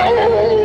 Oh!